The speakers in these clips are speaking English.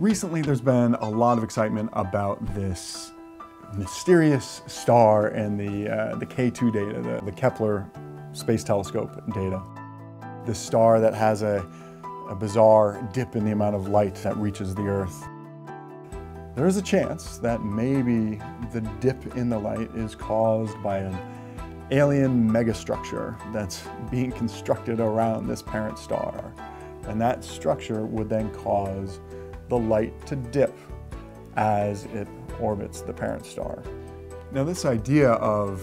Recently, there's been a lot of excitement about this mysterious star and the, uh, the K2 data, the, the Kepler Space Telescope data. This star that has a, a bizarre dip in the amount of light that reaches the Earth. There is a chance that maybe the dip in the light is caused by an alien megastructure that's being constructed around this parent star. And that structure would then cause the light to dip as it orbits the parent star. Now this idea of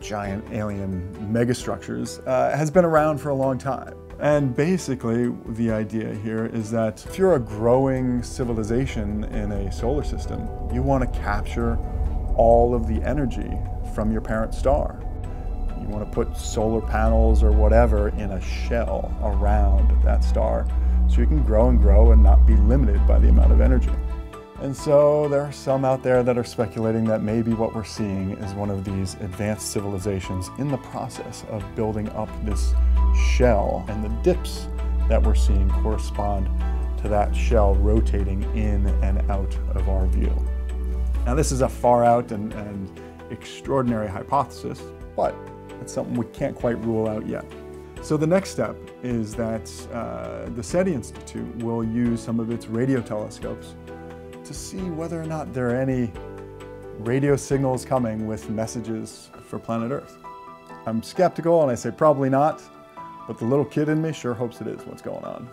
giant alien megastructures uh, has been around for a long time. And basically the idea here is that if you're a growing civilization in a solar system, you want to capture all of the energy from your parent star. You want to put solar panels or whatever in a shell around that star so you can grow and grow and not be limited by the amount of energy. And so there are some out there that are speculating that maybe what we're seeing is one of these advanced civilizations in the process of building up this shell, and the dips that we're seeing correspond to that shell rotating in and out of our view. Now, this is a far out and, and extraordinary hypothesis, but it's something we can't quite rule out yet. So the next step is that uh, the SETI Institute will use some of its radio telescopes to see whether or not there are any radio signals coming with messages for planet Earth. I'm skeptical and I say probably not, but the little kid in me sure hopes it is what's going on.